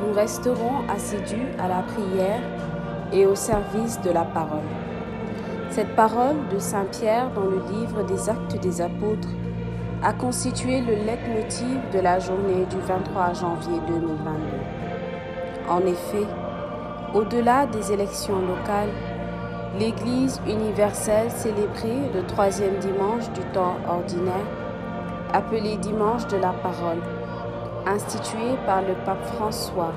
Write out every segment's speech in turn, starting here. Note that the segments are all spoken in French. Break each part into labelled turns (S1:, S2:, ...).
S1: nous resterons assidus à la prière et au service de la parole. Cette parole de Saint Pierre dans le livre des Actes des Apôtres a constitué le leitmotiv de la journée du 23 janvier 2022. En effet, au-delà des élections locales, l'Église universelle célébrait le troisième dimanche du temps ordinaire, appelé dimanche de la parole, institué par le pape François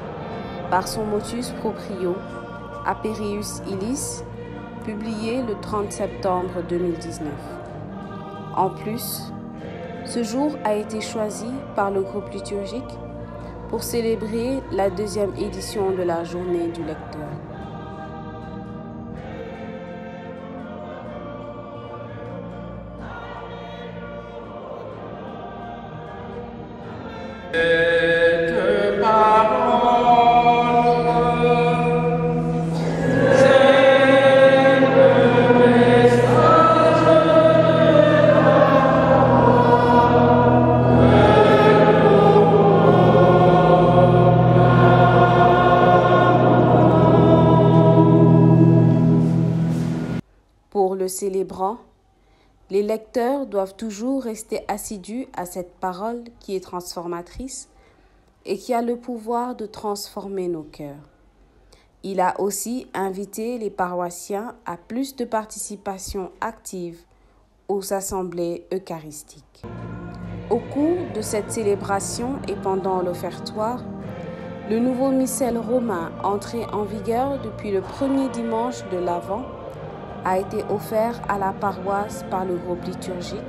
S1: par son motus proprio Aperius Illis, publié le 30 septembre 2019. En plus, ce jour a été choisi par le groupe liturgique pour célébrer la deuxième édition de la journée du lecteur. Pour le célébrant, les lecteurs doivent toujours rester assidus à cette parole qui est transformatrice et qui a le pouvoir de transformer nos cœurs. Il a aussi invité les paroissiens à plus de participation active aux assemblées eucharistiques. Au cours de cette célébration et pendant l'offertoire, le nouveau missel romain entré en vigueur depuis le premier dimanche de l'Avent a été offert à la paroisse par le groupe liturgique,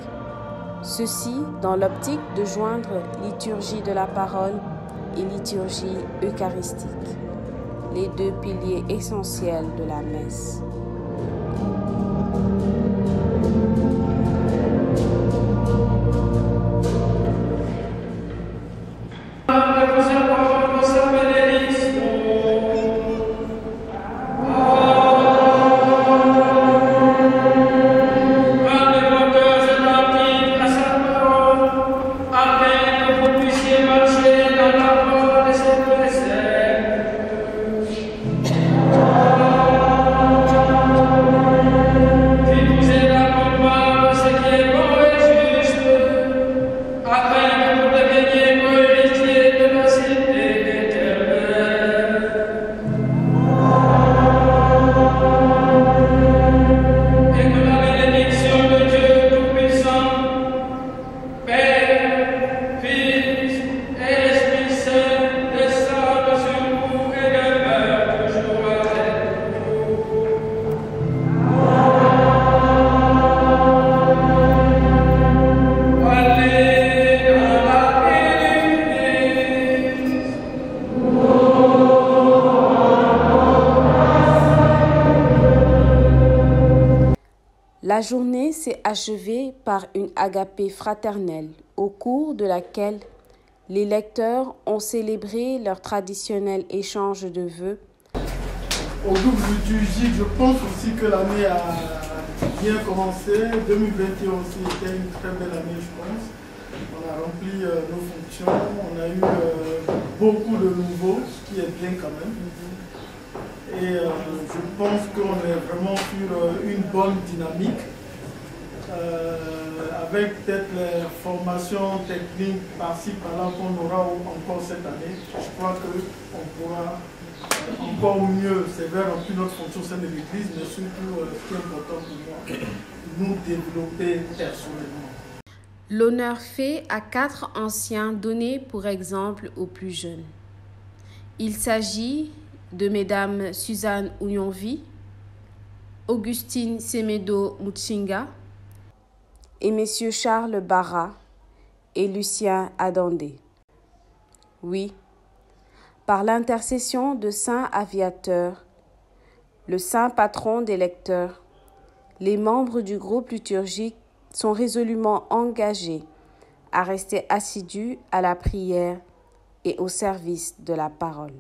S1: ceci dans l'optique de joindre liturgie de la parole et liturgie eucharistique, les deux piliers essentiels de la messe. La journée s'est achevée par une agapée fraternelle au cours de laquelle les lecteurs ont célébré leur traditionnel échange de vœux.
S2: Au groupe liturgique, je pense aussi que l'année a bien commencé. 2021 aussi était une très belle année, je pense. On a rempli euh, nos fonctions, on a eu euh, beaucoup de nouveaux, ce qui est bien quand même. Et euh, je pense qu'on est vraiment sur euh, une bonne dynamique. Euh, avec peut-être les formations techniques par-ci, par-là qu'on aura encore cette année, je crois qu'on pourra encore mieux, c'est vrai, remplir notre fonction sein de l'Église, mais surtout, euh, ce qui est important pour moi, nous développer personnellement.
S1: L'honneur fait à quatre anciens donnés pour exemple aux plus jeunes. Il s'agit de Mesdames Suzanne Ouyonvi, Augustine Semedo Mutsinga et Messieurs Charles Barra et Lucien Adandé. Oui, par l'intercession de Saint Aviateur, le saint patron des lecteurs, les membres du groupe liturgique sont résolument engagés à rester assidus à la prière et au service de la parole.